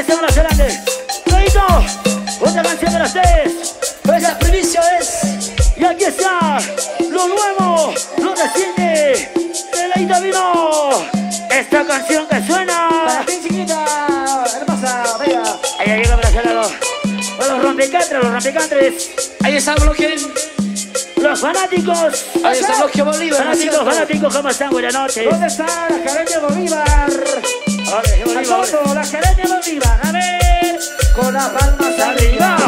ustedes otra canción para ustedes. Pues la primicia es. Y aquí está, lo nuevo, lo reciente. Deleita vino. Esta canción que suena. Para ti, chiquita. Hermosa, bella. Ahí llega para hacer. Los rompecantres, los rompecantres. Ahí está bloque. Los fanáticos. Ahí está bloque Bolívar. Fanáticos, fanáticos, ¿cómo están? Buenas noches. ¿Dónde está la Academia Bolívar? Vale, arriba, a todo, vale. la viva, a con las palmas arriba.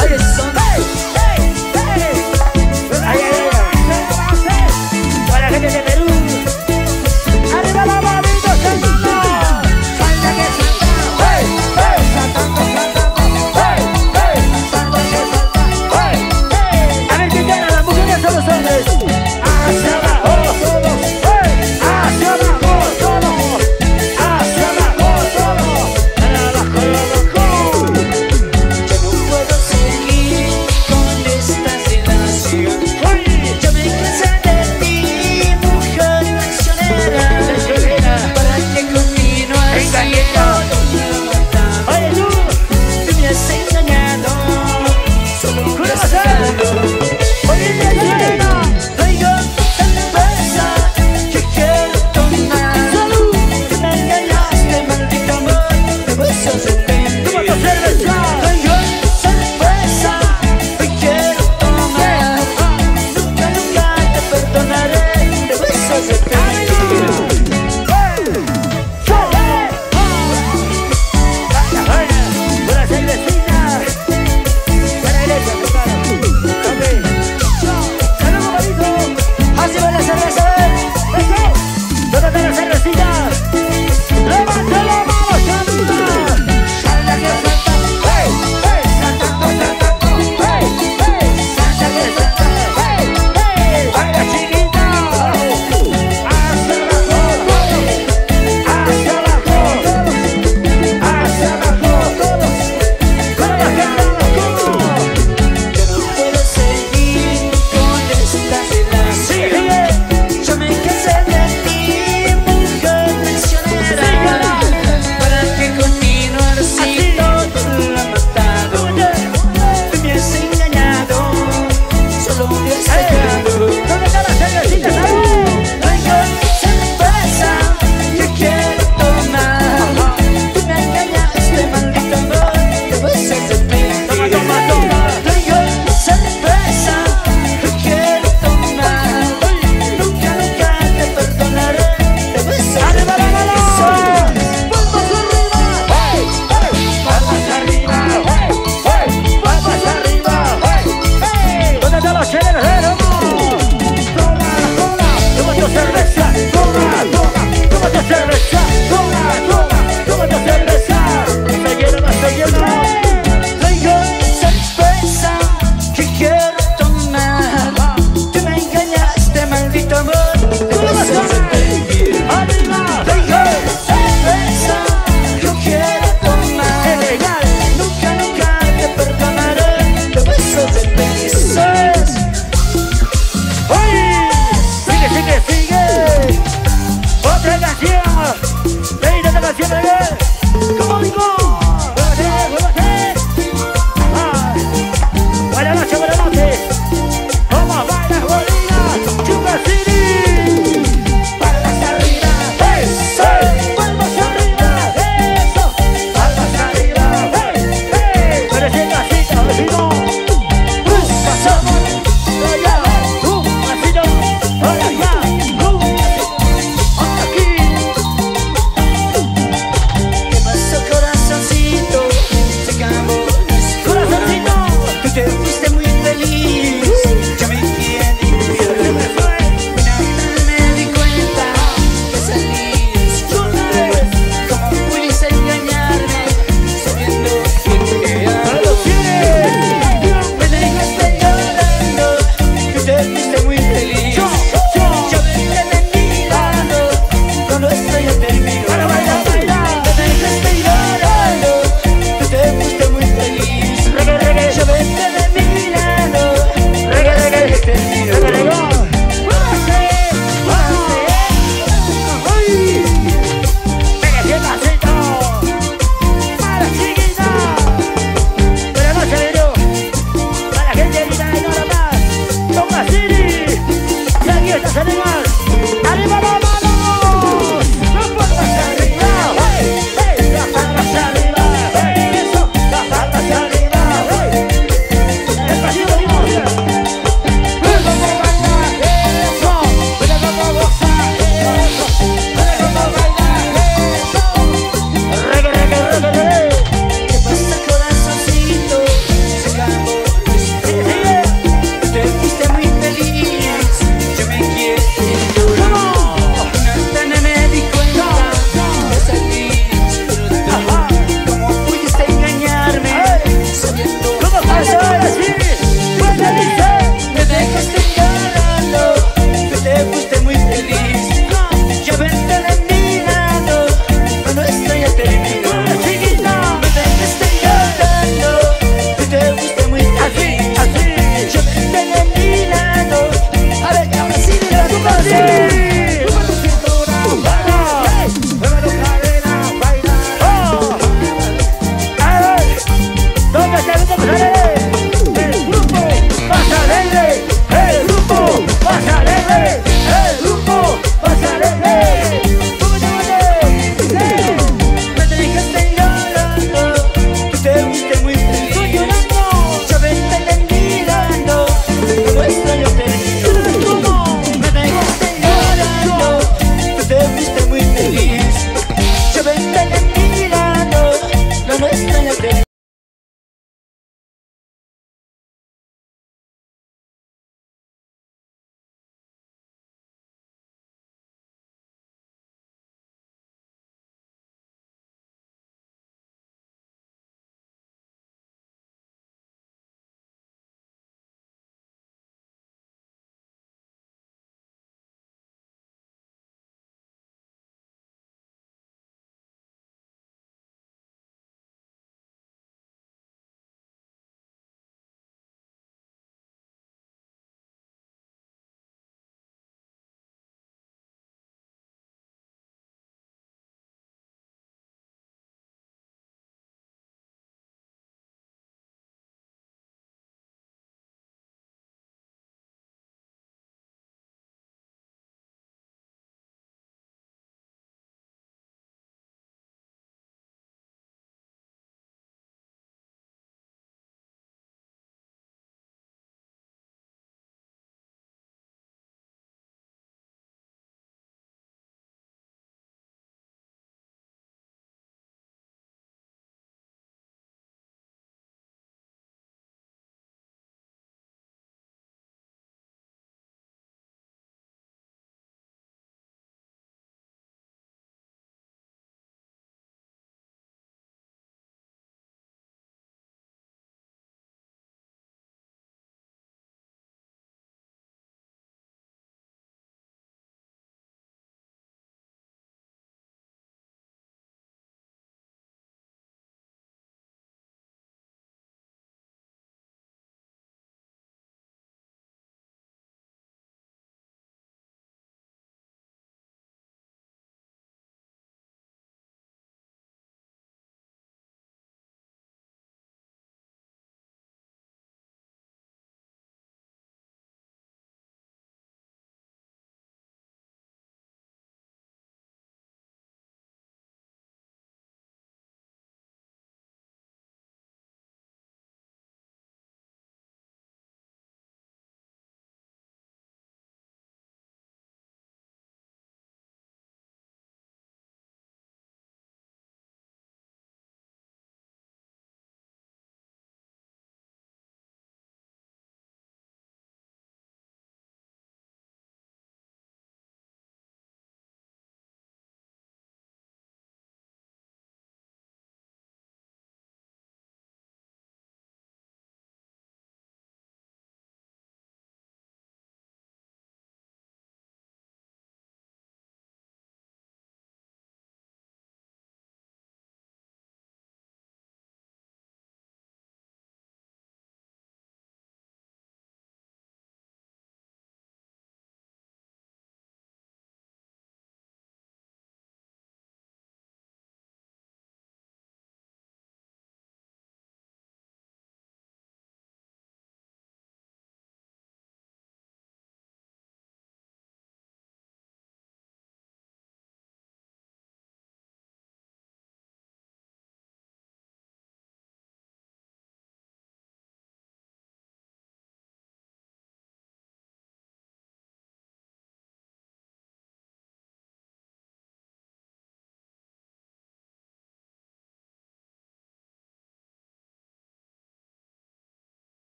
Aí é só